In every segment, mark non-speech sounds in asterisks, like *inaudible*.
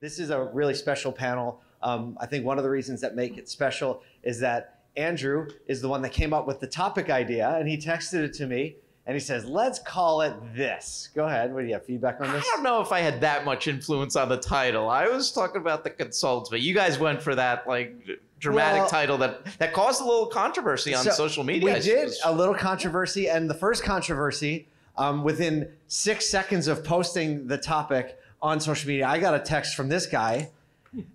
This is a really special panel. Um, I think one of the reasons that make it special is that Andrew is the one that came up with the topic idea, and he texted it to me, and he says, "Let's call it this." Go ahead. What do you have feedback on this? I don't know if I had that much influence on the title. I was talking about the consultants, but you guys went for that like dramatic Well- title that that caused a little controversy on So, social media. We did a little controversy, and the first controversy, um, within six seconds of posting the topic on social media, I got a text from this guy,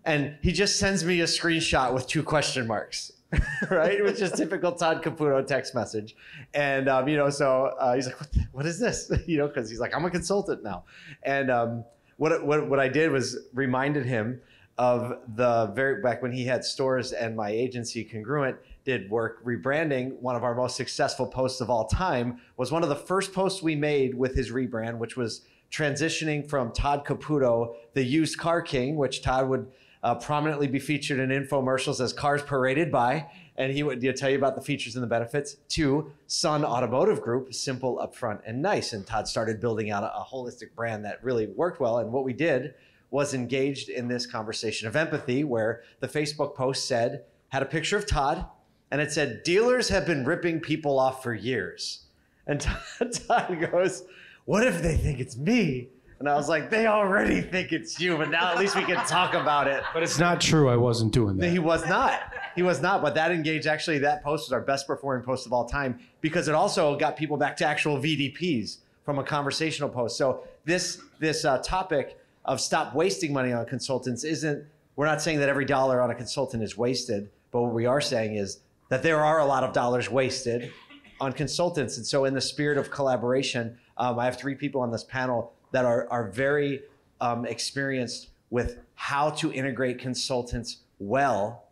and he just sends me a screenshot with two question marks. *laughs* right, which is typical Todd Caputo text message, and um, you know, so uh, he's like, what, "What is this?" *laughs* you know, because he's like, "I'm a consultant now," and um, what what what I did was reminded him of the very back when he had stores and my agency congruent did work rebranding one of our most successful posts of all time was one of the first posts we made with his rebrand which was transitioning from todd caputo the used car king which todd would uh, prominently be featured in infomercials as cars paraded by and he would you know, tell you about the features and the benefits to sun automotive group simple upfront and nice and todd started building out a, a holistic brand that really worked well and what we did was engaged in this conversation of empathy where the Facebook post said, had a picture of Todd, and it said, dealers have been ripping people off for years. And Todd, *laughs* Todd goes, what if they think it's me? And I was like, they already think it's you, but now at least we can talk about it. But it's not true. I wasn't doing that. He was not. He was not. But that engaged, actually, that post was our best performing post of all time because it also got people back to actual VDPs from a conversational post. So this this uh, topic of stop wasting money on consultants isn't. We're not saying that every dollar on a consultant is wasted, but what we are saying is that there are a lot of dollars wasted on consultants. And so, in the spirit of collaboration, um, I have three people on this panel that are, are very um, experienced with how to integrate consultants well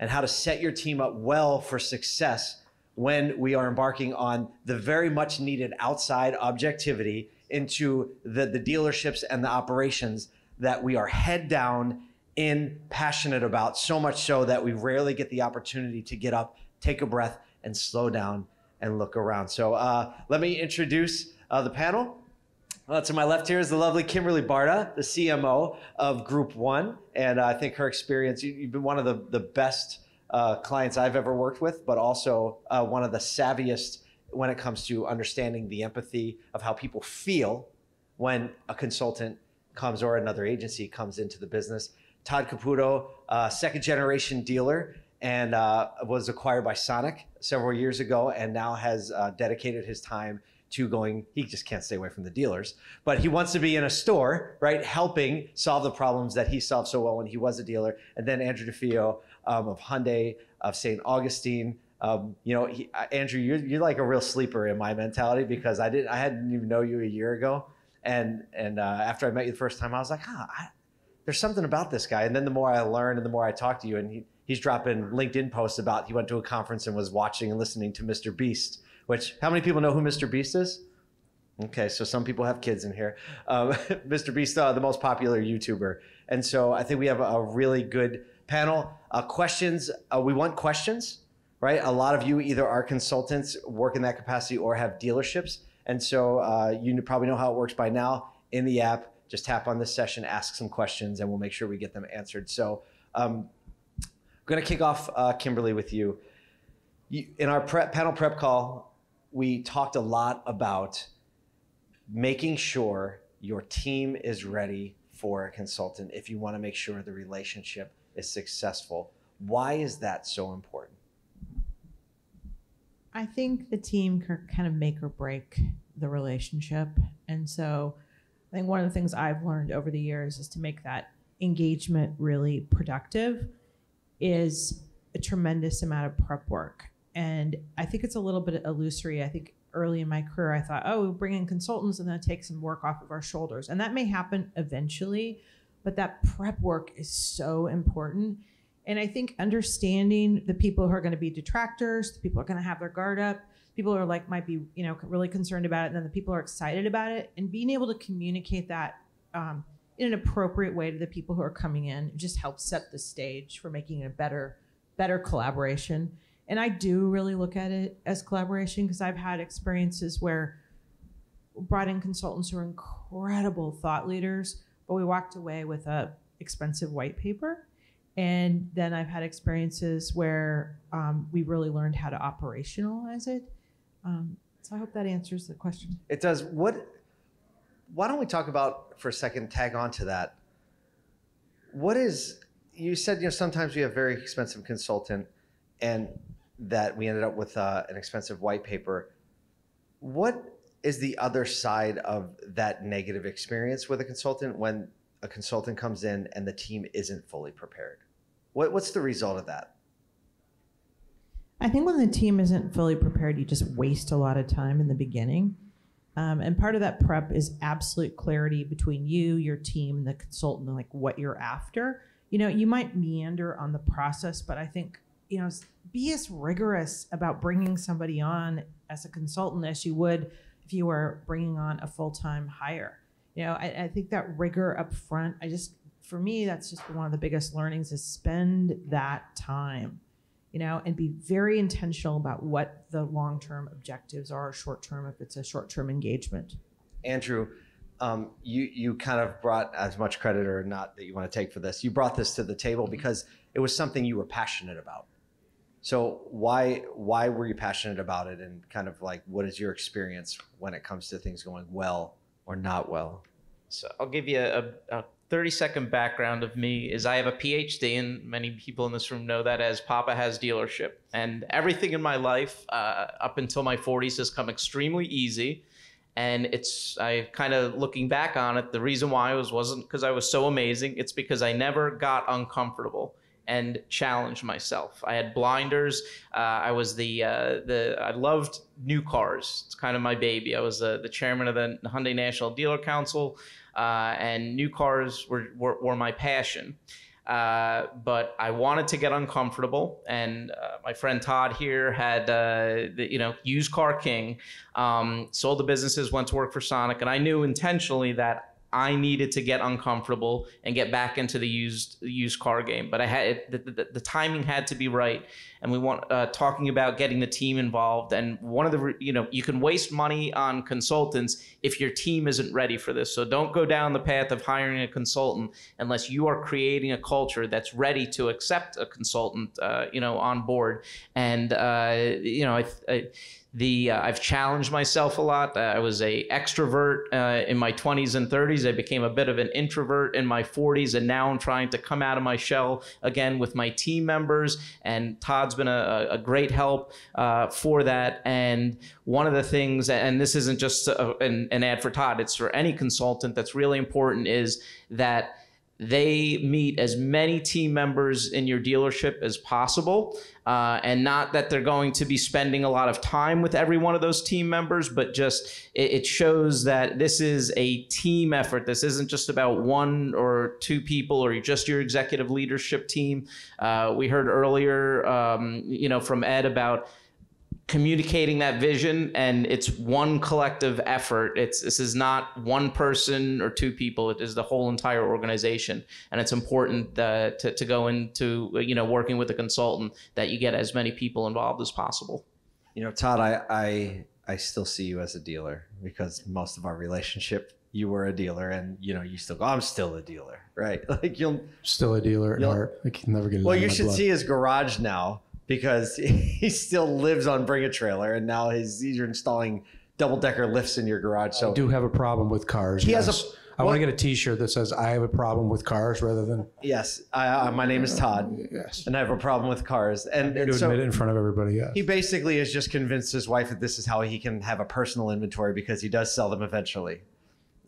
and how to set your team up well for success when we are embarking on the very much needed outside objectivity into the, the dealerships and the operations that we are head down in passionate about so much so that we rarely get the opportunity to get up take a breath and slow down and look around. So uh, let me introduce uh, the panel uh, to my left here is the lovely Kimberly Barta, the CMO of Group One, and uh, I think her experience. You, you've been one of the the best uh, clients I've ever worked with, but also uh, one of the savviest when it comes to understanding the empathy of how people feel when a consultant comes or another agency comes into the business. Todd Caputo, uh, second generation dealer, and was acquired by Sonic several years ago, and now has dedicated his time to going. He just can't stay away from the dealers, but he wants to be in a store, right, helping solve the problems that he solved so well when he was a dealer. And then Andrew DiFeo um, of Hyundai of St. Augustine. Um, you know, he, uh, Andrew, you're, you're like a real sleeper in my mentality because I didn't, I hadn't even know you a year ago, and and uh, after I met you the first time, I was like, ah, I, there's something about this guy. And then the more I learn and the more I talk to you, and he, he's dropping LinkedIn posts about he went to a conference and was watching and listening to Mr. Beast. Which how many people know who Mr. Beast is? Okay, so some people have kids in here. Um, *laughs* Mr. Beast, uh, the most popular YouTuber, and so I think we have a, really good panel. Uh, questions. Uh, we want questions, right? A lot of you either are consultants, work in that capacity, or have dealerships, and so uh, you probably know how it works by now. In the app, just tap on this session, ask some questions, and we'll make sure we get them answered. So, um, I'm going to kick off, uh, Kimberly, with you. you in our prep, panel prep call, we talked a lot about making sure your team is ready for a consultant if you want to make sure the relationship is successful. Why is that so important? I think the team can kind of make or break the relationship. And so I think one of the things I've learned over the years is to make that engagement really productive is a tremendous amount of prep work. And I think it's a little bit illusory. I think early in my career, I thought, oh, we'll bring in consultants and then take some work off of our shoulders. And that may happen eventually, but that prep work is so important. And I think understanding the people who are going to be detractors, the people who are going to have their guard up, people who are like might be you know really concerned about it, and then the people who are excited about it, and being able to communicate that um, in an appropriate way to the people who are coming in just helps set the stage for making a better better collaboration. And I do really look at it as collaboration because I've had experiences where brought in consultants who are incredible thought leaders, but we walked away with a expensive white paper. And then I've had experiences where um, we really learned how to operationalize it. Um, so I hope that answers the question. It does. What? Why don't we talk about for a second? Tag on to that. What is? You said you know sometimes we have very expensive consultant, and that we ended up with uh, an expensive white paper. What is the other side of that negative experience with a consultant when a consultant comes in and the team isn't fully prepared? What, what's the result of that? I think when the team isn't fully prepared, you just waste a lot of time in the beginning. Um, and part of that prep is absolute clarity between you, your team, and the consultant, like what you're after. You know, you might meander on the process, but I think, you know, be as rigorous about bringing somebody on as a consultant as you would if you were bringing on a full time hire. You know, I, I think that rigor up front, I just, for me, that's just one of the biggest learnings is spend that time you know, and be very intentional about what the long term objectives are, short term, if it's a short term engagement. Andrew, um, you you kind of brought as much credit or not that you want to take for this. You brought this to the table because it was something you were passionate about. So why why were you passionate about it, and kind of like what is your experience when it comes to things going well or not well? So I'll give you a, a 30 second background of me is I have a PhD, and many people in this room know that as Papa has dealership. And everything in my life uh, up until my 40s has come extremely easy. And it's I kind of looking back on it, the reason why was wasn't because I was so amazing. It's because I never got uncomfortable and challenged myself. I had blinders. Uh, I was the uh, the I loved new cars. It's kind of my baby. I was uh, the chairman of the Hyundai National Dealer Council uh, and new cars were, were, were my passion. Uh, but I wanted to get uncomfortable, and uh, my friend Todd here had, the, you know, used car king, um, sold the businesses, went to work for Sonic, and I knew intentionally that I needed to get uncomfortable and get back into the used used car game. But I had the, the, the timing had to be right, and we want uh, talking about getting the team involved. And one of the you know you can waste money on consultants if your team isn't ready for this. So don't go down the path of hiring a consultant unless you are creating a culture that's ready to accept a consultant, uh, you know, on board. And uh, you know, I, I the uh, I've challenged myself a lot. Uh, I was a extrovert uh, in my 20s and 30s. I became a bit of an introvert in my 40s, and now I'm trying to come out of my shell again with my team members. And Todd's been a, a great help uh, for that. And one of the things, and this isn't just a, an, an ad for Todd; it's for any consultant. That's really important is that they meet as many team members in your dealership as possible. Uh, and not that they're going to be spending a lot of time with every one of those team members, but just it, it shows that this is a team effort. This isn't just about one or two people or just your executive leadership team. Uh, we heard earlier, um, you know, from Ed about communicating that vision and it's one collective effort. It's this is not one person or two people. It is the whole entire organization. And it's important uh, to, to go into you know working with a consultant that you get as many people involved as possible. You know todd i i, I still see you as a dealer because most of our relationship you were a dealer and you know you still go i'm still a dealer right? *laughs* Like you'll Still a dealer at heart. I can never get it well out of you my should blood. see his garage now because *laughs* he still lives on bring a trailer and now he's you're installing double decker lifts in your garage so I do have a problem with cars. He has a- yes. I want to get a T-shirt that says "I have a problem with cars" rather than yes I, uh, my name is todd yes. and i have a problem with cars and, To and admit it in front of everybody. Yes. he basically has just convinced his wife that this is how he can have a personal inventory because he does sell them eventually.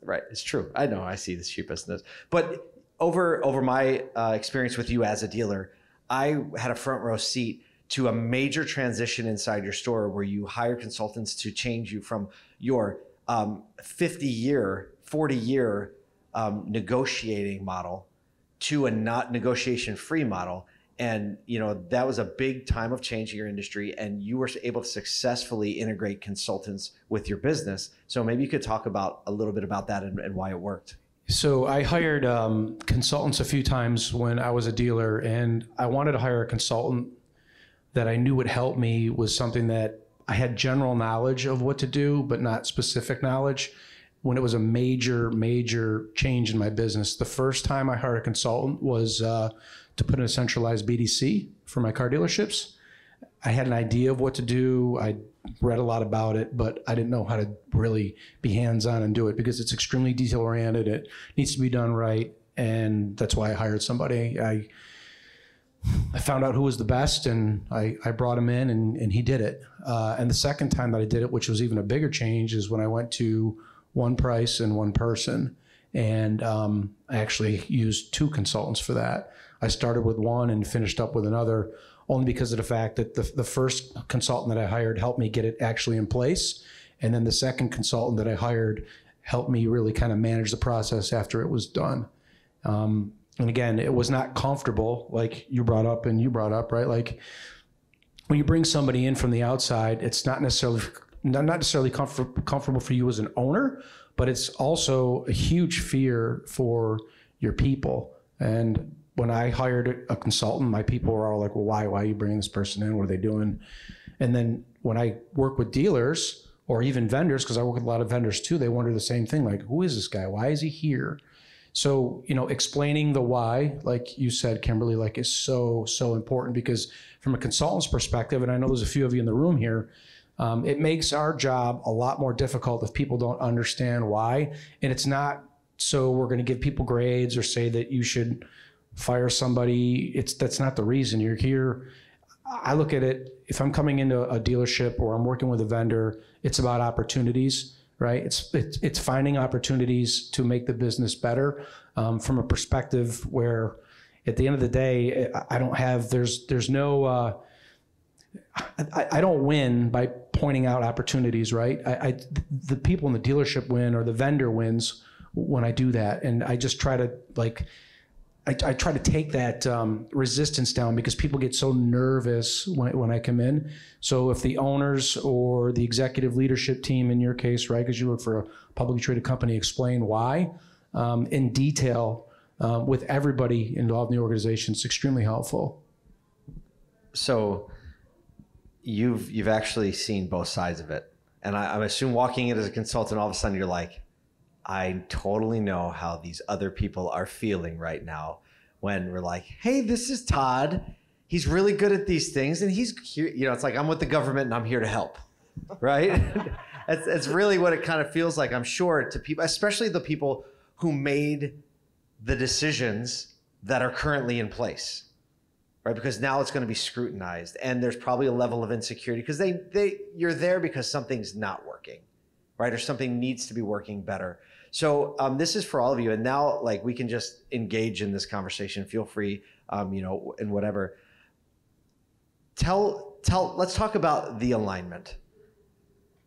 Right, it's true. I know. I see the sheepishly, but over over my uh, experience with you as a dealer, I had a front row seat to a major transition inside your store where you hire consultants to change you from your um, 50 year, 40 year um, negotiating model to a not negotiation free model. And you know that was a big time of change in your industry and you were able to successfully integrate consultants with your business. So maybe you could talk about a little bit about that and, and why it worked. So I hired um, consultants a few times when I was a dealer, and I wanted to hire a consultant that I knew would help me was something that I had general knowledge of what to do, but not specific knowledge. when it was a major, major change in my business. The first time I hired a consultant was uh, to put in a centralized BDC for my car dealerships. I had an idea of what to do. I read a lot about it, but I didn't know how to really be hands on and do it because it's extremely detail oriented. It needs to be done right. And that's why I hired somebody. I I found out who was the best and I, I brought him in and, and he did it. Uh, and the second time that I did it, which was even a bigger change, is when I went to one price and one person. And um, I actually used two consultants for that. I started with one and finished up with another only because of the fact that the, the first consultant that I hired helped me get it actually in place. And then the second consultant that I hired helped me really kind of manage the process after it was done. Um, and again, it was not comfortable, like you brought up and you brought up, right? Like when you bring somebody in from the outside, it's not necessarily not necessarily comfort, comfortable for you as an owner, but it's also a huge fear for your people. And when I hired a consultant, my people were all like, "Well, why? Why are you bringing this person in? What are they doing?" And then when I work with dealers or even vendors, because I work with a lot of vendors too, they wonder the same thing, like, "Who is this guy? Why is he here?" So you know, explaining the why, like you said, Kimberly, like is so so important because from a consultant's perspective, and I know there's a few of you in the room here. Um, it makes our job a lot more difficult if people don't understand why. And it's not so we're going to give people grades or say that you should fire somebody. It's that's not the reason you're here. I look at it if I'm coming into a dealership or I'm working with a vendor, it's about opportunities, right? It's it's, it's finding opportunities to make the business better um, from a perspective where, at the end of the day, I don't have there's there's no. Uh, I, I, don't win by pointing out opportunities, right? I, I, the people in the dealership win or the vendor wins when I do that, and I just try to like I, I try to take that um, resistance down because people get so nervous when, when I come in. So if the owners or the executive leadership team, in your case, right, because you work for a publicly traded company, explain why um, in detail uh, with everybody involved in the organization, it's extremely helpful. So you've you've actually seen both sides of it, and I, I assume walking in as a consultant, all of a sudden you're like, I totally know how these other people are feeling right now when we're like, hey, this is Todd. He's really good at these things. And he's you know, it's like I'm with the government and I'm here to help. Right? *laughs* it's really what it kind of feels like, I'm sure, to people, especially the people who made the decisions that are currently in place. Right? Because now it's going to be scrutinized and there's probably a level of insecurity because they, they you're there because something's not working, right? Or something needs to be working better. So um, this is for all of you, and now like we can just engage in this conversation. Feel free, um, you know, and whatever. Tell tell. Let's talk about the alignment.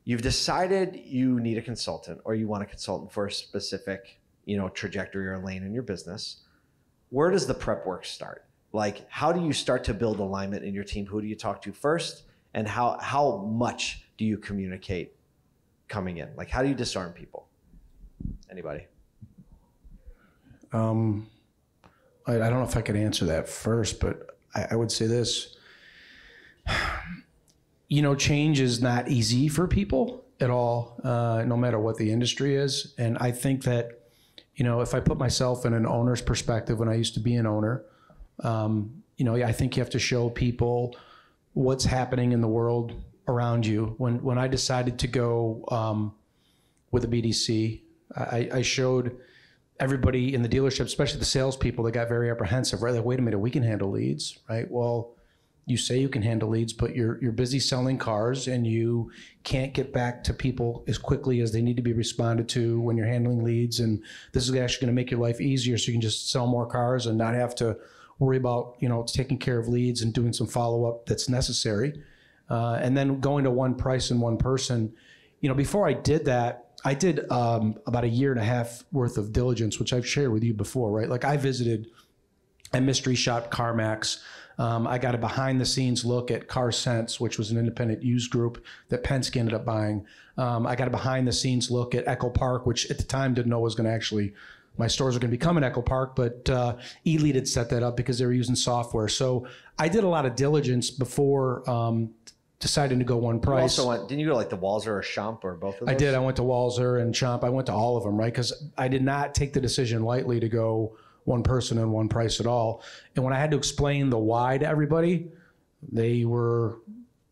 You've decided you need a consultant, or you want a consultant for a specific, you know, trajectory or lane in your business. Where does the prep work start? Like, how do you start to build alignment in your team? Who do you talk to first, and how how much do you communicate coming in? Like, how do you disarm people? Anybody? Um, I, I don't know if I could answer that first, but I, I would say this. *sighs* You know, change is not easy for people at all, uh, no matter what the industry is. And I think that, you know, if I put myself in an owner's perspective when I used to be an owner, um, you know, I think you have to show people what's happening in the world around you. When when I decided to go um, with a BDC, I, I showed everybody in the dealership, especially the salespeople, that got very apprehensive. Right, like, wait a minute, we can handle leads, right? Well, you say you can handle leads, but you're you're busy selling cars, and you can't get back to people as quickly as they need to be responded to when you're handling leads. And this is actually going to make your life easier, so you can just sell more cars and not have to worry about you know taking care of leads and doing some follow up that's necessary. Uh, and then going to one price and one person. You know, before I did that, I did um, about a year and a half worth of diligence, which I've shared with you before, right? Like I visited a mystery shop CarMax. Um, I got a behind the scenes look at CarSense, which was an independent used group that Penske ended up buying. Um, I got a behind the scenes look at EchoPark, which at the time didn't know was going to actually my stores are going to become an EchoPark, but uh, eLead had set that up because they were using software. So I did a lot of diligence before um, deciding to go one You price. also went, didn't you go like the Walser or Schomp or both of those? I did. I went to Walser and Schomp. I went to all of them, right? Because I did not take the decision lightly to go one person and one price at all. And when I had to explain the why to everybody, they were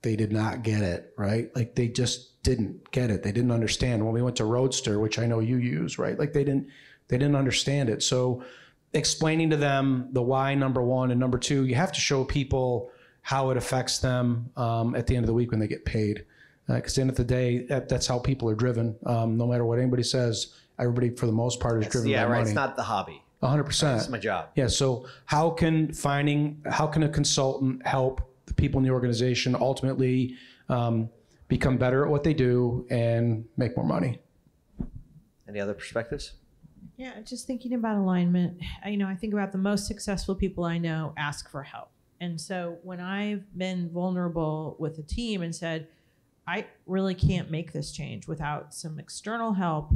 they did not get it, right? Like they just didn't get it. They didn't understand. When we went to Roadster, which I know you use, right? Like they didn't they didn't understand it. So explaining to them the why number one and number two, you have to show people how it affects them um, at the end of the week when they get paid because at the end of the day, that, that's how people are driven. Um, no matter what anybody says, everybody for the most part is driven Yeah, by right. money. It's not the hobby. 100. percent It's percent. my job. Yeah. So how can finding how can a consultant help the people in the organization ultimately um, become better at what they do and make more money? Any other perspectives? Yeah, just thinking about alignment, I- you know, I think about the most successful people I know ask for help. And so when I've been vulnerable with a team and said, I really can't make this change without some external help,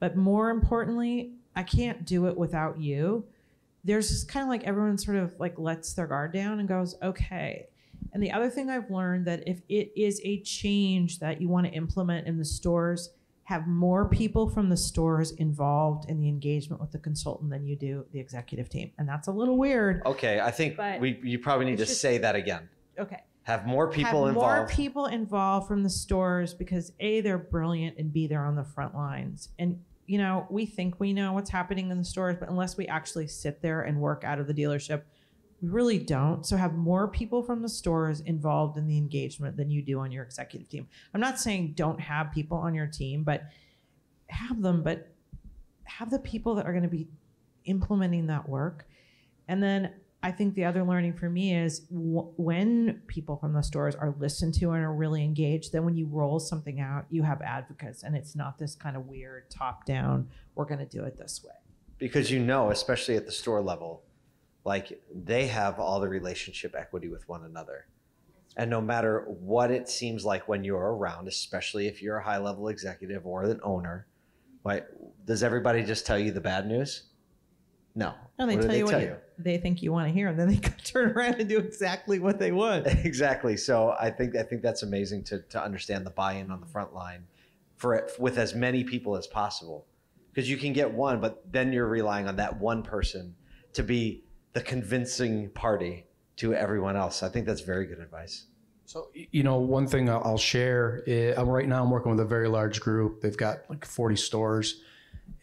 but more importantly, I can't do it without you. There's just kind of like everyone sort of like lets their guard down and goes, okay. And the other thing I've learned that if it is a change that you want to implement in the stores, have more people from the stores involved in the engagement with the consultant than you do the executive team. And that's a little weird. Okay, I think But we you probably need to it's just- say that again. Okay. Have more people have more involved. people involved from the stores because A, they're brilliant and B, they're on the front lines. And you know, we think we know what's happening in the stores, but unless we actually sit there and work out of the dealership, we really don't. So have more people from the stores involved in the engagement than you do on your executive team. I'm not saying don't have people on your team, but have them, but have the people that are going to be implementing that work. And then I think the other learning for me is w- when people from the stores are listened to and are really engaged, then when you roll something out, you have advocates and it's not this kind of weird top down, we're going to do it this way. because you know, especially at the store level, like they have all the relationship equity with one another. And no matter what it seems like when you're around, especially if you're a high level executive or an owner, like does everybody just tell you the bad news? No. No, they What tell you what you, they think you want to hear, and then they *laughs* turn around and do exactly what they want. *laughs* exactly. So I think I think that's amazing to to understand the buy-in on the front line for it with as many people as possible, because you can get one, but then you're relying on that one person to be the convincing party to everyone else. I think that's very good advice. So, you know, one thing I'll share, is, right now I'm working with a very large group. They've got like 40 stores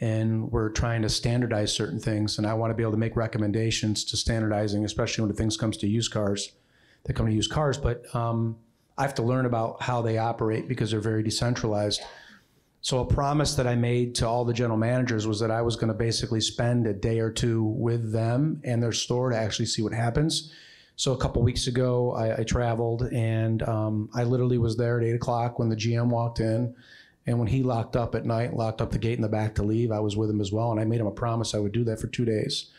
and we're trying to standardize certain things. And I want to be able to make recommendations to standardizing, especially when things comes to used cars, that come to used cars. But um, I have to learn about how they operate because they're very decentralized. So a promise that I made to all the general managers was that I was going to basically spend a day or two with them and their store to actually see what happens. So a couple weeks ago, I, I traveled and um, I literally was there at eight o'clock when the GM walked in. And when he locked up at night, locked up the gate in the back to leave, I was with him as well. And I made him a promise I would do that for two days.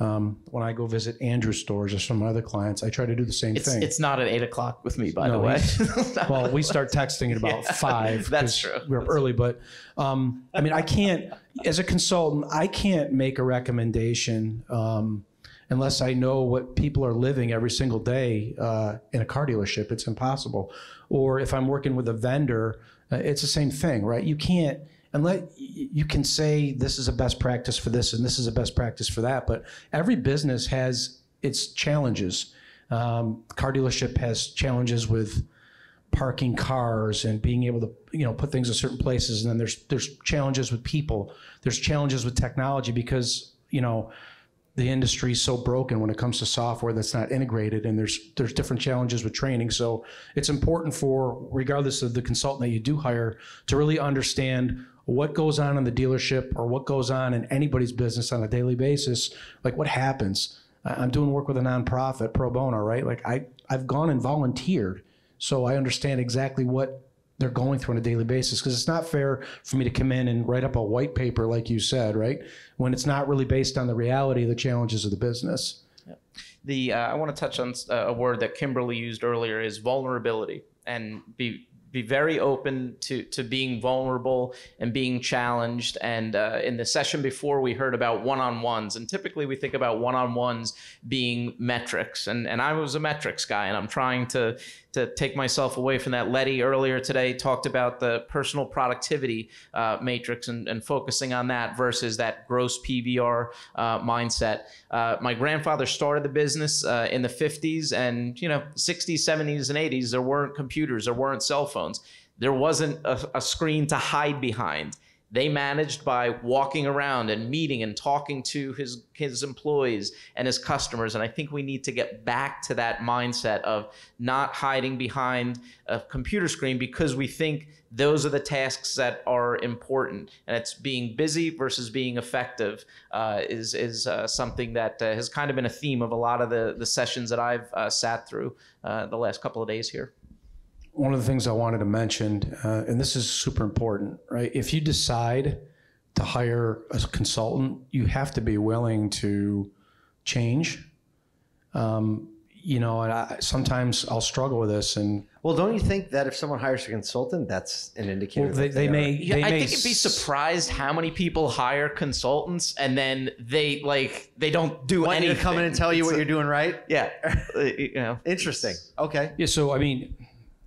Um, when I go visit Andrew's stores or some of my other clients, I try to do the same It's, thing. it's not at eight o'clock with me, by No, the way. *laughs* *laughs* well, we start texting at about Yeah, five. that's 'cause true. We're up early, but um, I mean, I can't, as a consultant, I can't make a recommendation um, unless I know what people are living every single day uh, in a car dealership. It's impossible. Or if I'm working with a vendor, uh, it's the same thing, right? You can't. Unless you can say this is a best practice for this and this is a best practice for that, but every business has its challenges. Um, car dealership has challenges with parking cars and being able to you know put things in certain places and then there's there's challenges with people there's challenges with technology because you know the industry is so broken when it comes to software that's not integrated and there's there's different challenges with training so it's important for regardless of the consultant that you do hire to really understand what goes on in the dealership or what goes on in anybody's business on a daily basis like what happens i'm doing work with a nonprofit pro bono right like i i've gone and volunteered so I understand exactly what they're going through on a daily basis because it's not fair for me to come in and write up a white paper like you said, right? When it's not really based on the reality of the challenges of the business. the uh, I want to touch on uh, a word that Kimberly used earlier is vulnerability and be be very open to to being vulnerable and being challenged. And uh, in the session before, we heard about one-on-ones, and typically we think about one-on-ones being metrics. And and I was a metrics guy, and I'm trying to to take myself away from that. Letty earlier today talked about the personal productivity uh, matrix and, and focusing on that versus that gross PVR uh, mindset. Uh, my grandfather started the business uh, in the 50s, and you know, 60s, 70s, and 80s. There weren't computers, there weren't cell phones. There wasn't a, a screen to hide behind they managed by walking around and meeting and talking to his his employees and his customers. And i think we need to get back to that mindset of not hiding behind a computer screen because we think those are the tasks that are important. And it's being busy versus being effective uh, is is uh, something that uh, has kind of been a theme of a lot of the the sessions that i've uh, sat through uh, the last couple of days here one of the things I wanted to mention, uh, and this is super important, right? If you decide to hire a consultant, you have to be willing to change. Um, you know, and I, sometimes I'll struggle with this, and Well, don't you think that if someone hires a consultant, that's an indicator? well, they, that they are- may. Yeah, they I may think you'd be surprised how many people hire consultants and then they like they don't do want you anything. to come in and tell you what It's you're doing right. Yeah, *laughs* you know. Interesting. Okay. Yeah, so I mean,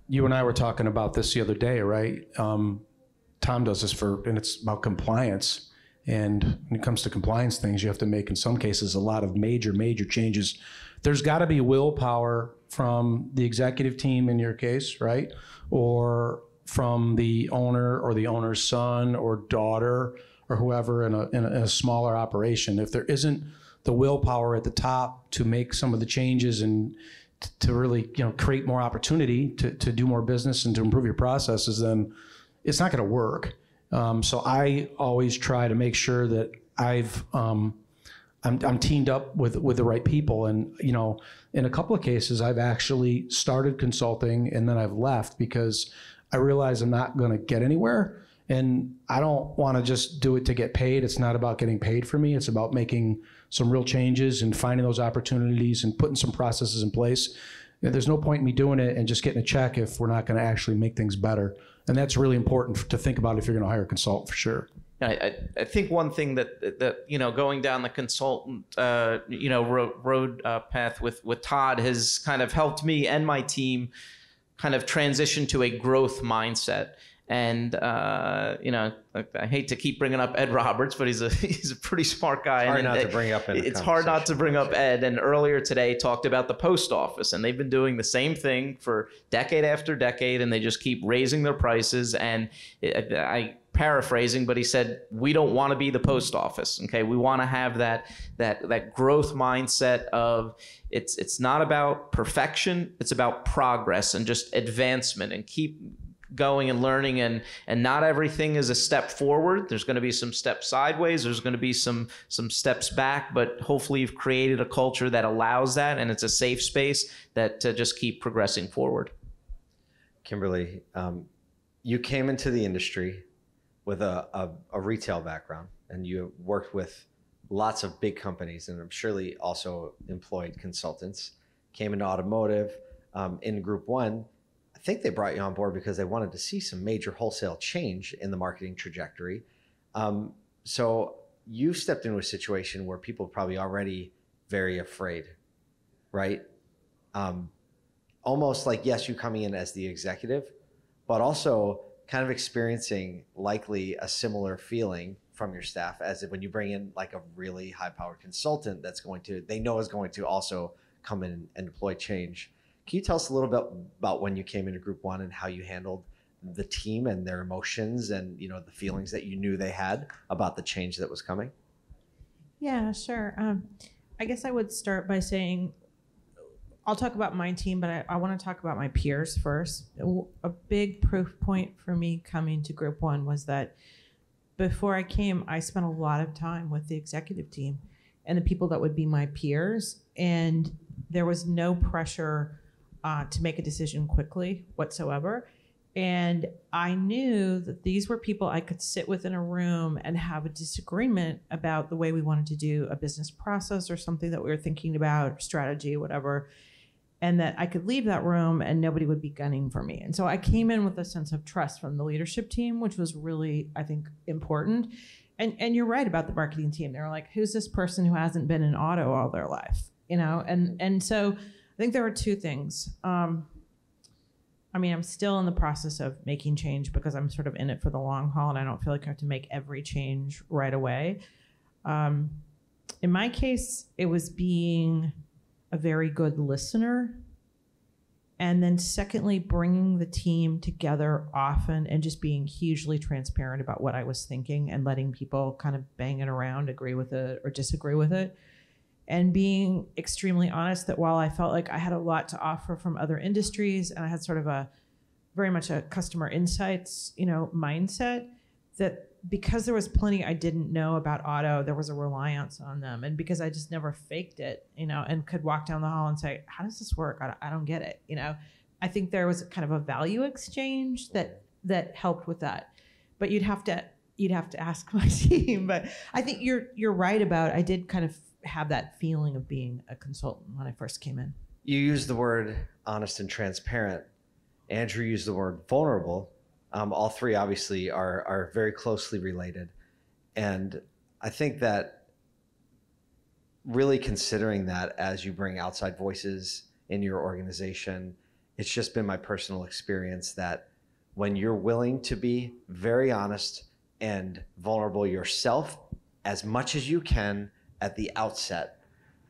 you and I were talking about this the other day, right? Um, Tom does this for, and it's about compliance. And when it comes to compliance things, you have to make, in some cases, a lot of major, major changes. There's got to be willpower from the executive team in your case, right? Or from the owner or the owner's son or daughter or whoever in a, in a, in a smaller operation. If there isn't the willpower at the top to make some of the changes and to really you know create more opportunity to, to do more business and to improve your processes, then it's not going to work. Um, so I always try to make sure that I've um, I'm, I'm teamed up with with the right people, and you know, in a couple of cases, I've actually started consulting and then I've left because I realize I'm not going to get anywhere, and I don't want to just do it to get paid. It's not about getting paid for me. It's about making some real changes and finding those opportunities and putting some processes in place. There's no point in me doing it and just getting a check if we're not going to actually make things better. And that's really important to think about if you're going to hire a consultant for sure. I, I, think one thing that that you know going down the consultant uh, you know road, road uh, path with with Todd has kind of helped me and my team kind of transition to a growth mindset. And uh, you know, I, hate to keep bringing up Ed Roberts, but he's a *laughs* he's a pretty smart guy. Hard and, not to uh, bring up It's hard not to bring up Ed. And earlier today talked about the post office, and they've been doing the same thing for decade after decade, and they just keep raising their prices. And I, I paraphrasing, but he said, "We don't want to be the post office. Okay, we want to have that that that growth mindset of it's it's not about perfection, it's about progress and just advancement and keep." Going and learning and and not everything is a step forward there's going to be some steps sideways there's going to be some some steps back but hopefully you've created a culture that allows that and it's a safe space that to just keep progressing forward Kimberly, um, you came into the industry with a, a, a retail background and you worked with lots of big companies and I'm surely also employed consultants. Came into automotive um, in Group One. I think they brought you on board because they wanted to see some major wholesale change in the marketing trajectory. Um, so you stepped into a situation where people are probably already very afraid, right? Um, almost like yes, you coming in as the executive, but also kind of experiencing likely a similar feeling from your staff as if when you bring in like a really high powered consultant that's going to they know is going to also come in and deploy change. Can you tell us a little bit about when you came into Group One and how you handled the team and their emotions and you know the feelings that you knew they had about the change that was coming? Yeah, sure. Um, I guess I would start by saying I'll talk about my team, but I, I want to talk about my peers first. A big proof point for me coming to Group One was that before I came, I spent a lot of time with the executive team and the people that would be my peers, and there was no pressure uh, to make a decision quickly whatsoever. And I knew that these were people I could sit with in a room and have a disagreement about the way we wanted to do a business process or something that we were thinking about, strategy, whatever. and that I could leave that room and nobody would be gunning for me. And so I came in with a sense of trust from the leadership team, which was really, I think, important. And and you're right about the marketing team. They're like, who's this person who hasn't been in auto all their life? You know, and and so I think there are two things. Um, I mean, I'm still in the process of making change because I'm sort of in it for the long haul, and I don't feel like I have to make every change right away. Um, in my case, it was being a very good listener. And then, secondly, bringing the team together often and just being hugely transparent about what I was thinking and letting people kind of bang it around, agree with it or disagree with it. And being extremely honest that while I felt like I had a lot to offer from other industries and I had sort of a very much a customer insights, you know, mindset, that because there was plenty I didn't know about auto, there was a reliance on them. And because I just never faked it, you know, and could walk down the hall and say, How does this work? I don't, get it. You know, I think there was kind of a value exchange that that helped with that. But you'd have to you'd have to ask *laughs* my team. But I think you're you're right about I did kind of have that feeling of being a consultant when I first came in. You used the word honest and transparent. Andrew used the word vulnerable um, all three obviously are are very closely related, and I think that really considering that as you bring outside voices in your organization, it's just been my personal experience that when you're willing to be very honest and vulnerable yourself as much as you can at the outset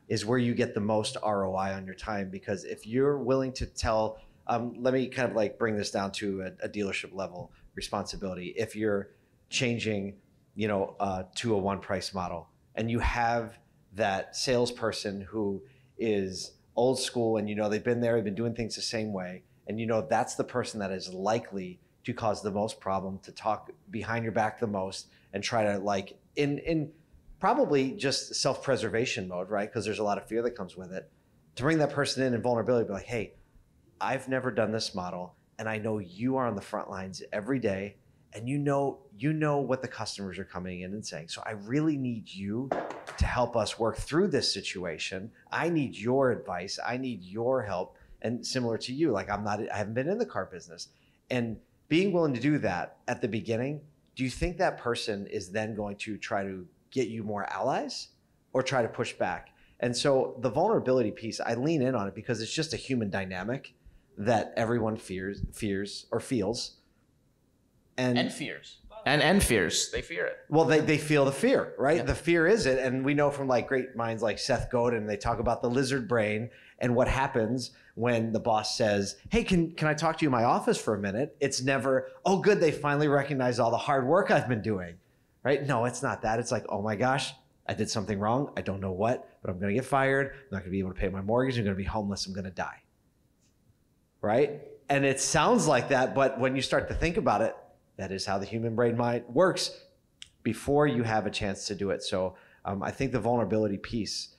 is where you get the most ROI on your time because if you're willing to tell um, let me kind of like bring this down to a, a dealership level responsibility. If you're changing, you know, uh, to a one price model, and you have that salesperson who is old school, and you know they've been there, they've been doing things the same way, and you know that's the person that is likely to cause the most problem, to talk behind your back the most, and try to like in in probably just self preservation mode, right? Because there's a lot of fear that comes with it. To bring that person in and vulnerability, be like, hey I've never done this model, and I know you are on the front lines every day, and you know you know what the customers are coming in and saying. So I really need you to help us work through this situation. I need your advice. I need your help. And similar to you, like I'm not, I haven't been in the car business, and being willing to do that at the beginning. Do you think that person is then going to try to get you more allies, or try to push back? And so the vulnerability piece, I lean in on it because it's just a human dynamic that everyone fears fears or feels. And, and fears. And and fears. They fear it. Well they, they feel the fear right? Yeah. the fear is it. And we know from like great minds like seth godin they talk about the lizard brain and what happens when the boss says hey can, can i talk to you in my office for a minute? It's never oh good they finally recognize all the hard work i've been doing right no it's not that it's like oh my gosh i did something wrong i don't know what but i'm going to get fired i'm not going to be able to pay my mortgage i'm going to be homeless i'm going to die right? And it sounds like that, but when you start to think about it, that is how the human brain mind works before you have a chance to do it. So um, I think the vulnerability piece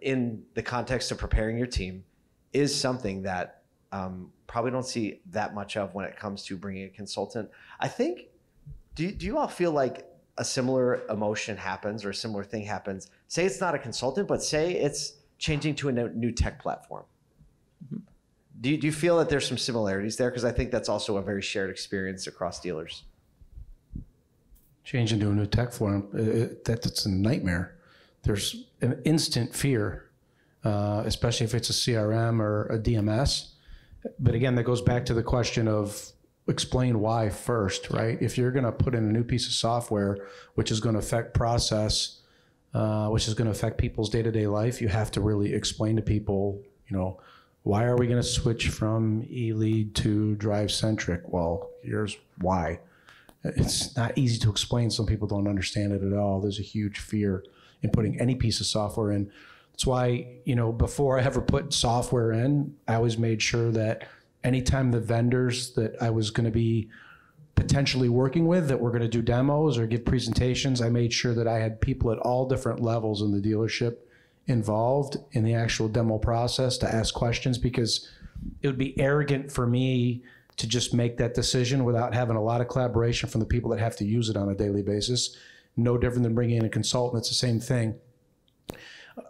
in the context of preparing your team is something that um, probably don't see that much of when it comes to bringing a consultant. I think, do do you all feel like a similar emotion happens or a similar thing happens? Say it's not a consultant, but say it's changing to a new tech platform. Mm-hmm do you, do you feel that there's some similarities there? Because I think that's also a very shared experience across dealers. Changing to a new tech form, it, that's a nightmare. There's an instant fear, uh, especially if it's a CRM or a DMS. But again, that goes back to the question of explain why first, right? If you're going to put in a new piece of software, which is going to affect process, uh, which is going to affect people's day to day life, you have to really explain to people, you know, why are we going to switch from eLead to DriveCentric? Well, here's why. It's not easy to explain. Some people don't understand it at all. There's a huge fear in putting any piece of software in. That's why, you know, before I ever put software in, I always made sure that anytime the vendors that I was going to be potentially working with that were going to do demos or give presentations, I made sure that I had people at all different levels in the dealership involved in the actual demo process to ask questions because it would be arrogant for me to just make that decision without having a lot of collaboration from the people that have to use it on a daily basis. No different than bringing in a consultant. It's the same thing.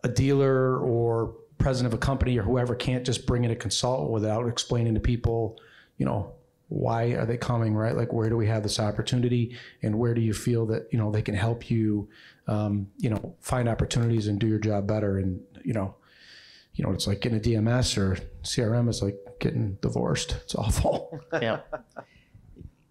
A dealer or president of a company or whoever can't just bring in a consultant without explaining to people, you know, why are they coming, right? Like, where do we have this opportunity, and where do you feel that you know they can help you, um, you know, find opportunities and do your job better? And you know, you know, it's like getting a DMS or CRM is like getting divorced. It's awful. *laughs* Yeah.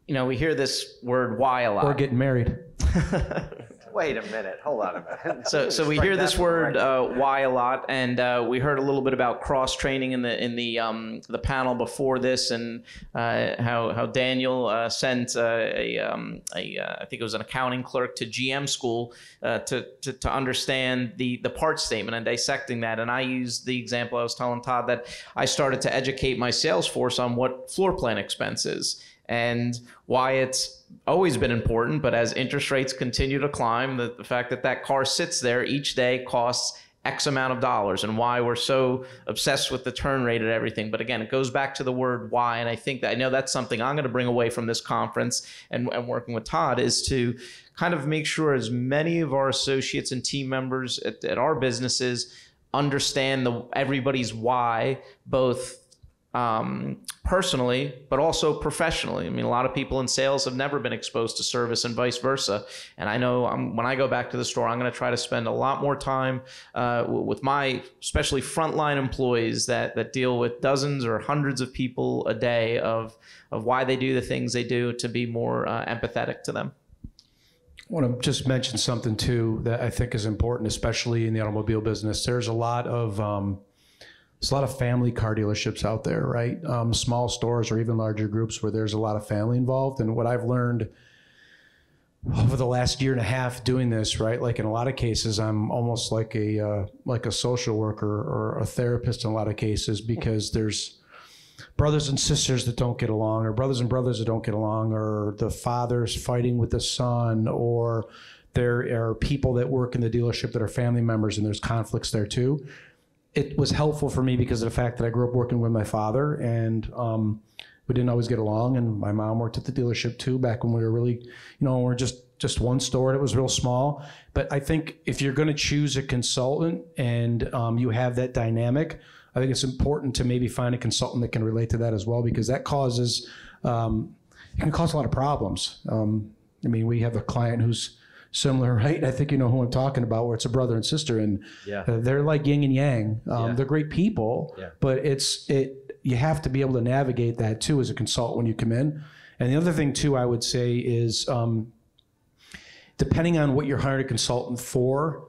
You know, we hear this word "why" a lot. or getting married. *laughs* Wait a minute. Hold on a minute. *laughs* So, so we hear this word uh, "why" a lot, and uh, we heard a little bit about cross training in the in the um, the panel before this, and uh, how how Daniel uh, sent uh, a, um, a uh, I think it was an accounting clerk to GM school uh, to, to to understand the the part statement and dissecting that. And I used the example I was telling Todd that I started to educate my sales force on what floor plan expense is and why it's always been important. But as interest rates continue to climb, the, the fact that that car sits there each day costs X amount of dollars, and why we're so obsessed with the turn rate and everything. But again, it goes back to the word why. And I think that I know that's something I'm going to bring away from this conference and, and working with Todd is to kind of make sure as many of our associates and team members at, at our businesses understand the everybody's why, both um, personally, but also professionally. I mean, a lot of people in sales have never been exposed to service and vice versa. And I know I'm, when I go back to the store, I'm going to try to spend a lot more time uh, with my, especially frontline employees that that deal with dozens or hundreds of people a day of of why they do the things they do to be more uh, empathetic to them. I want to just mention something too that I think is important, especially in the automobile business. There's a lot of um, there's a lot of family car dealerships out there, right? Um, small stores or even larger groups where there's a lot of family involved. And what I've learned over the last year and a half doing this, right? Like in a lot of cases, I'm almost like a uh, like a social worker or a therapist in a lot of cases because there's brothers and sisters that don't get along, or brothers and brothers that don't get along, or the father's fighting with the son, or there are people that work in the dealership that are family members, and there's conflicts there too. It was helpful for me because of the fact that I grew up working with my father, and um, we didn't always get along. And my mom worked at the dealership too back when we were really, you know, we we're just just one store and it was real small. But I think if you're going to choose a consultant and um, you have that dynamic, I think it's important to maybe find a consultant that can relate to that as well because that causes um, it can cause a lot of problems. Um, I mean, we have a client who's similar, *laughs* right? I think you know who I'm talking about, where it's a brother and sister, and Yeah. uh, they're like yin and yang. Um, Yeah. They're great people, Yeah. but it's it. You have to be able to navigate that too as a consultant when you come in. And the other thing too, I would say is, um, depending on what you're hiring a consultant for,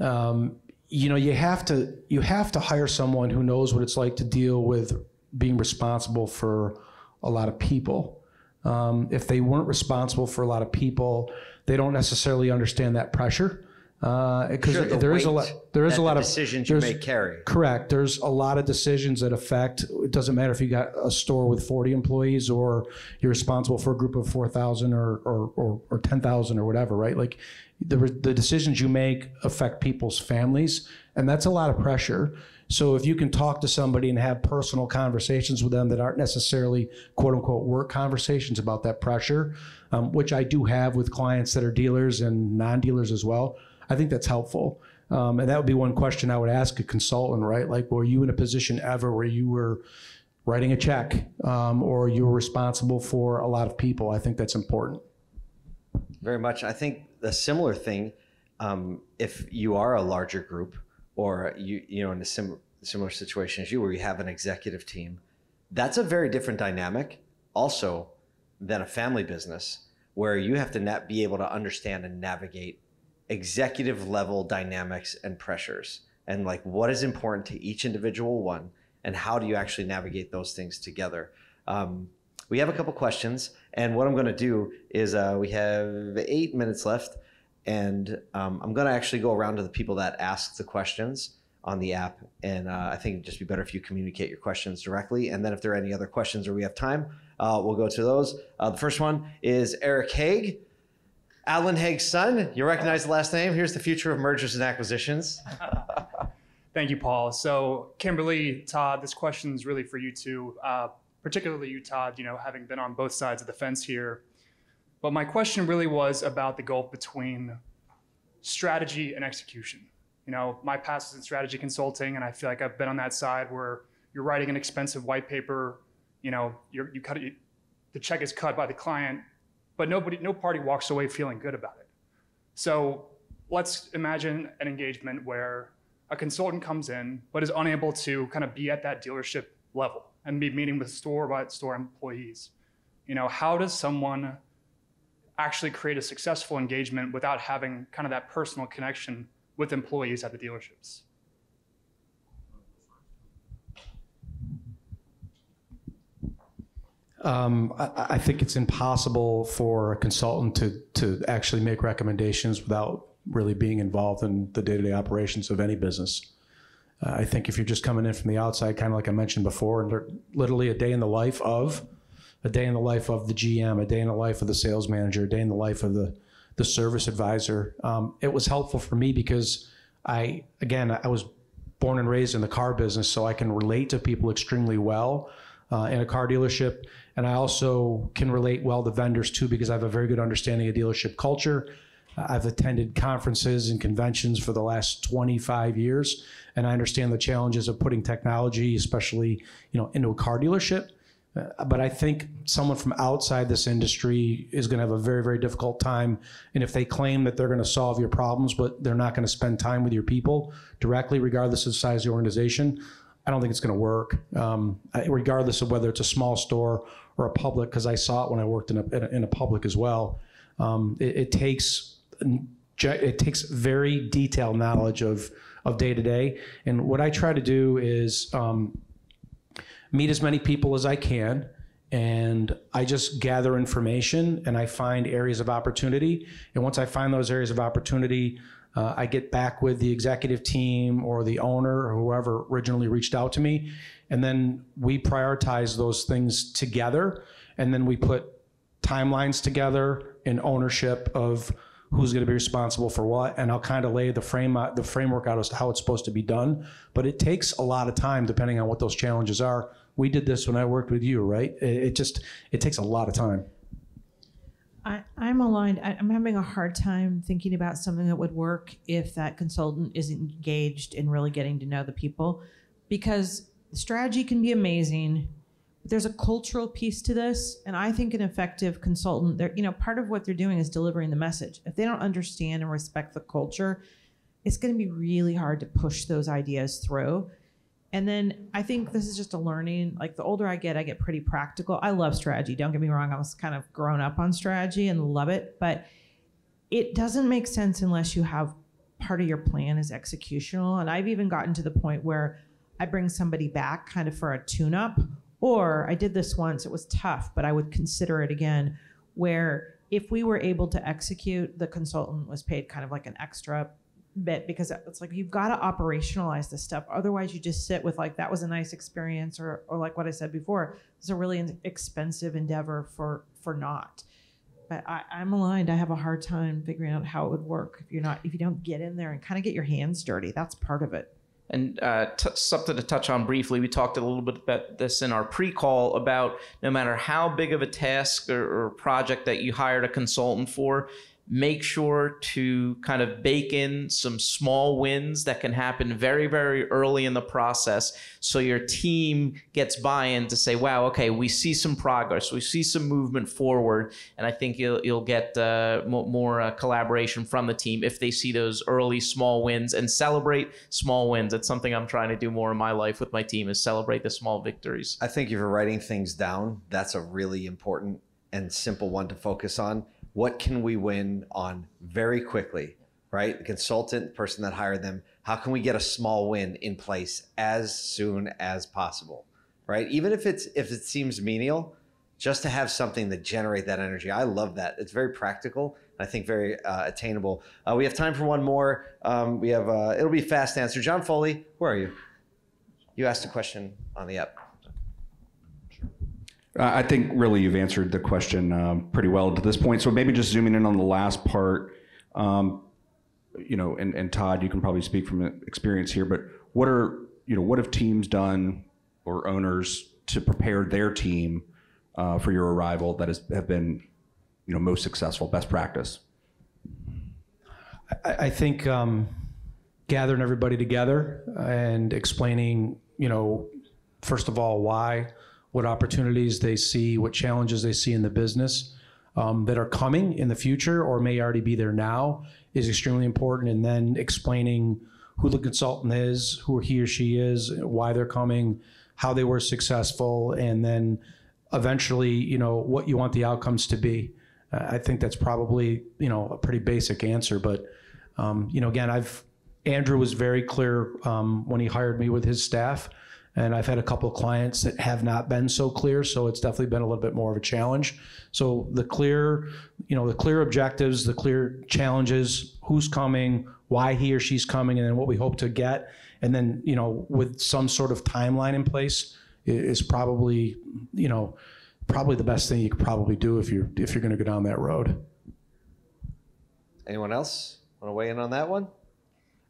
um, you know, you have to you have to hire someone who knows what it's like to deal with being responsible for a lot of people. Um, if they weren't responsible for a lot of people, they don't necessarily understand that pressure. Because Sure, the there is a lot, there is a lot of decisions you may carry. Correct. There's a lot of decisions that affect. It doesn't matter if you got a store with 40 employees or you're responsible for a group of 4,000 or or, or, or 10,000 or whatever, right? Like the the decisions you make affect people's families, and that's a lot of pressure. So if you can talk to somebody and have personal conversations with them that aren't necessarily quote unquote work conversations about that pressure, um, which I do have with clients that are dealers and non-dealers as well, I think that's helpful. Um, and that would be one question I would ask a consultant, right? Like, were you in a position ever where you were writing a check um, or you were responsible for a lot of people? I think that's important. Very much. I think a similar thing, um, if you are a larger group or you you know in a sim- similar situation as you, where you have an executive team, that's a very different dynamic, also, than a family business where you have to na- be able to understand and navigate executive level dynamics and pressures and like what is important to each individual one and how do you actually navigate those things together. Um, we have a couple questions and what i'm going to do is uh, we have eight minutes left and um, i'm going to actually go around to the people that ask the questions on the app and uh, i think it'd just be better if you communicate your questions directly and then if there are any other questions or we have time uh, we'll go to those uh, the first one is eric haig Alan Haig's son. You recognize the last name. Here's the future of mergers and acquisitions. *laughs* Thank you, Paul. So, Kimberly, Todd, this question is really for you two, uh, particularly you, Todd, you know, having been on both sides of the fence here. But my question really was about the gulf between strategy and execution. You know, my past is in strategy consulting, and I feel like I've been on that side where you're writing an expensive white paper. You know, you're, you cut it, the check is cut by the client, but nobody, no party walks away feeling good about it. So let's imagine an engagement where a consultant comes in but is unable to kind of be at that dealership level and be meeting with store by store employees. You know, how does someone actually create a successful engagement without having kind of that personal connection with employees at the dealerships? Um, I, I think it's impossible for a consultant to, to actually make recommendations without really being involved in the day-to-day operations of any business. Uh, I think if you're just coming in from the outside, kind of like I mentioned before, and literally a day in the life of, a day in the life of the GM, a day in the life of the sales manager, a day in the life of the the service advisor. Um, it was helpful for me because I, again, I was born and raised in the car business, so I can relate to people extremely well uh, in a car dealership. And I also can relate well to vendors too because I have a very good understanding of dealership culture. I've attended conferences and conventions for the last 25 years, and I understand the challenges of putting technology, especially you know, into a car dealership. Uh, but I think someone from outside this industry is going to have a very, very difficult time. And if they claim that they're going to solve your problems, but they're not going to spend time with your people directly, regardless of the size of the organization, I don't think it's going to work, um, regardless of whether it's a small store or a public, because I saw it when I worked in a, in a, in a public as well. Um, it, it takes it takes very detailed knowledge of of day to day. And what I try to do is um, meet as many people as I can. And I just gather information and I find areas of opportunity. And once I find those areas of opportunity, uh, I get back with the executive team or the owner or whoever originally reached out to me. And then we prioritize those things together. And then we put timelines together and ownership of who's going to be responsible for what, and I'll kind of lay the frame out, the framework out as to how it's supposed to be done. But it takes a lot of time depending on what those challenges are. We did this when I worked with you, right? It, it just it takes a lot of time. I, I'm aligned. I, I'm having a hard time thinking about something that would work if that consultant isn't engaged in really getting to know the people, because strategy can be amazing. But there's a cultural piece to this, and I think an effective consultant, they're, you know, part of what they're doing is delivering the message. If they don't understand and respect the culture, it's going to be really hard to push those ideas through. And then I think this is just a learning. Like the older I get, I get pretty practical. I love strategy. Don't get me wrong. I was kind of grown up on strategy and love it, but it doesn't make sense unless you have part of your plan is executional. And I've even gotten to the point where I bring somebody back kind of for a tune up, or I did this once. It was tough, but I would consider it again. Where if we were able to execute, the consultant was paid kind of like an extra bit because it's like you've got to operationalize this stuff. Otherwise, you just sit with like that was a nice experience, or or like what I said before, it's a really expensive endeavor for for not. But I, I'm aligned. I have a hard time figuring out how it would work if you're not if you don't get in there and kind of get your hands dirty. That's part of it. And uh, t- something to touch on briefly, we talked a little bit about this in our pre call about no matter how big of a task or, or project that you hired a consultant for, make sure to kind of bake in some small wins that can happen very very early in the process so your team gets buy-in to say wow okay we see some progress we see some movement forward and i think you'll, you'll get uh, more, more uh, collaboration from the team if they see those early small wins and celebrate small wins it's something i'm trying to do more in my life with my team is celebrate the small victories I think if you're writing things down, that's a really important and simple one to focus on. What can we win on very quickly, right? The consultant, the person that hired them, how can we get a small win in place as soon as possible, right? Even if it's if it seems menial, just to have something that generate that energy. I love that. It's very practical. I think very uh, attainable. Uh, we have time for one more. Um, we have uh, it'll be fast answer. John Foley, where are you? You asked a question on the app. I think really you've answered the question um, pretty well to this point. So maybe just zooming in on the last part, um, you know, and, and Todd, you can probably speak from experience here, but what are, you know, what have teams done or owners to prepare their team uh, for your arrival that has, have been, you know, most successful, best practice? I, I think um, gathering everybody together and explaining, you know, first of all, why, what opportunities they see, what challenges they see in the business um, that are coming in the future or may already be there now is extremely important. And then explaining who the consultant is, who he or she is, why they're coming, how they were successful, and then eventually, you know, what you want the outcomes to be. I think that's probably, you know, a pretty basic answer. But, um, you know, again, I've, Andrew was very clear um, when he hired me with his staff. And I've had a couple of clients that have not been so clear, so it's definitely been a little bit more of a challenge. So the clear, you know, the clear objectives, the clear challenges, who's coming, why he or she's coming, and then what we hope to get, and then you know, with some sort of timeline in place, is probably, you know, probably the best thing you could probably do if you're if you're going to go down that road. Anyone else want to weigh in on that one?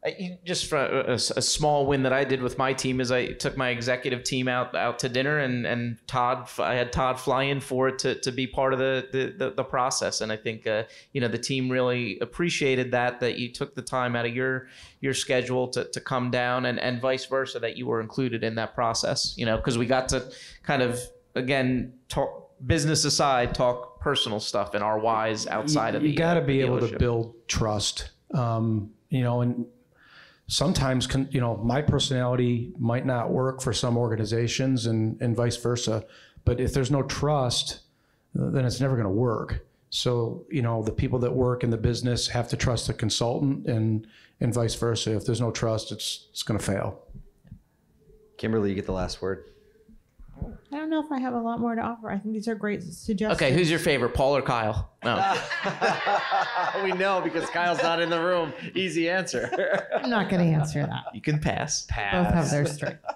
I- just for a, a small win that I did with my team is I took my executive team out out to dinner and and Todd I had Todd fly in for it to, to be part of the the, the, the process. And I think uh, you know the team really appreciated that that you took the time out of your your schedule to, to come down and, and vice versa that you were included in that process you know because we got to kind of again talk business aside talk personal stuff and our whys outside you, of the you got to be able to build trust um, you know and sometimes con- you know my personality might not work for some organizations and and vice versa. But if there's no trust then it's never going to work. So you know the people that work in the business have to trust the consultant and and vice versa. If there's no trust it's it's going to fail. Kimberly, you get the last word. I don't know if I have a lot more to offer. I think these are great suggestions. okay who's your favorite Paul or Kyle no *laughs* we know because Kyle's not in the room. Easy answer. I'm not going to answer that. you can pass Pass. Both have their strengths. *laughs*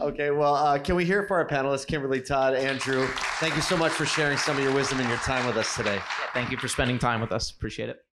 Okay, well, uh, can we hear for our panelists, Kimberly, Todd, Andrew? Thank you so much for sharing some of your wisdom and your time with us today. Thank you for spending time with us. Appreciate it.